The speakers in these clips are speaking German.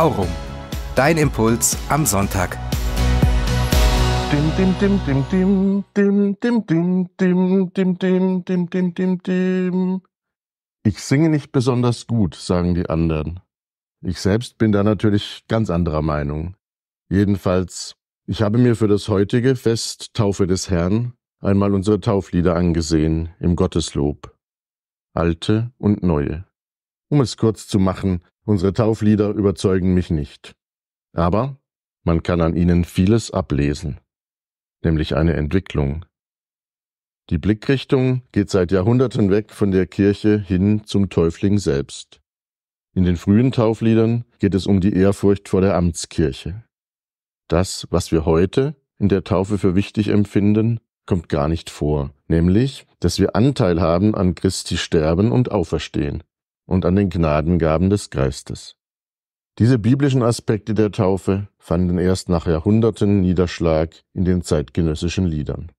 Aurum. Dein Impuls am Sonntag. Ich singe nicht besonders gut, sagen die anderen. Ich selbst bin da natürlich ganz anderer Meinung. Jedenfalls, ich habe mir für das heutige Fest Taufe des Herrn einmal unsere Tauflieder angesehen im Gotteslob. Alte und neue. Um es kurz zu machen, unsere Tauflieder überzeugen mich nicht. Aber man kann an ihnen vieles ablesen, nämlich eine Entwicklung. Die Blickrichtung geht seit Jahrhunderten weg von der Kirche hin zum Täufling selbst. In den frühen Taufliedern geht es um die Ehrfurcht vor der Amtskirche. Das, was wir heute in der Taufe für wichtig empfinden, kommt gar nicht vor, nämlich, dass wir Anteil haben an Christi Sterben und Auferstehen und an den Gnadengaben des Geistes. Diese biblischen Aspekte der Taufe fanden erst nach Jahrhunderten Niederschlag in den zeitgenössischen Liedern.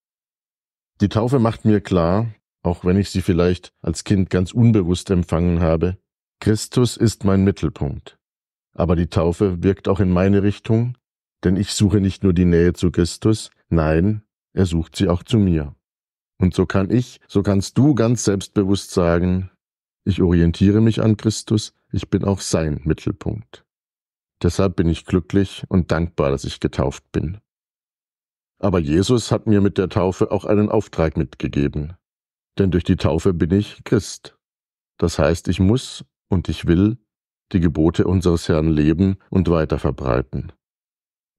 Die Taufe macht mir klar, auch wenn ich sie vielleicht als Kind ganz unbewusst empfangen habe, Christus ist mein Mittelpunkt. Aber die Taufe wirkt auch in meine Richtung, denn ich suche nicht nur die Nähe zu Christus, nein, er sucht sie auch zu mir. Und so kann ich, so kannst du ganz selbstbewusst sagen, ich orientiere mich an Christus, ich bin auch sein Mittelpunkt. Deshalb bin ich glücklich und dankbar, dass ich getauft bin. Aber Jesus hat mir mit der Taufe auch einen Auftrag mitgegeben. Denn durch die Taufe bin ich Christ. Das heißt, ich muss und ich will die Gebote unseres Herrn leben und weiter verbreiten.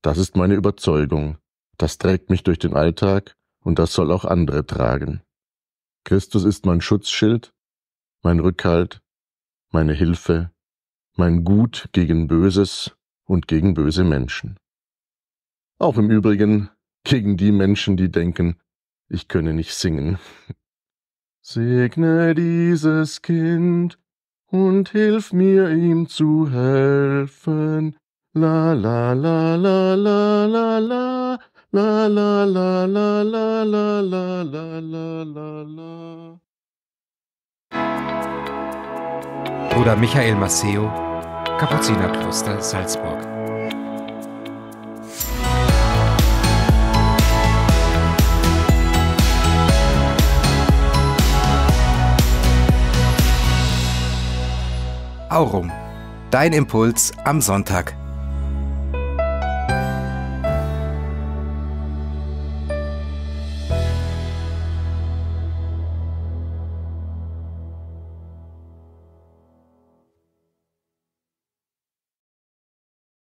Das ist meine Überzeugung, das trägt mich durch den Alltag und das soll auch andere tragen. Christus ist mein Schutzschild, mein Rückhalt, meine Hilfe, mein Gut gegen Böses und gegen böse Menschen. Auch im Übrigen gegen die Menschen, die denken, ich könne nicht singen. Segne dieses Kind und hilf mir ihm zu helfen. La la la la la la la la la la la la la la la la la Bruder Michael Masseo, Kapuzinerkloster Salzburg. Aurum. Dein Impuls am Sonntag.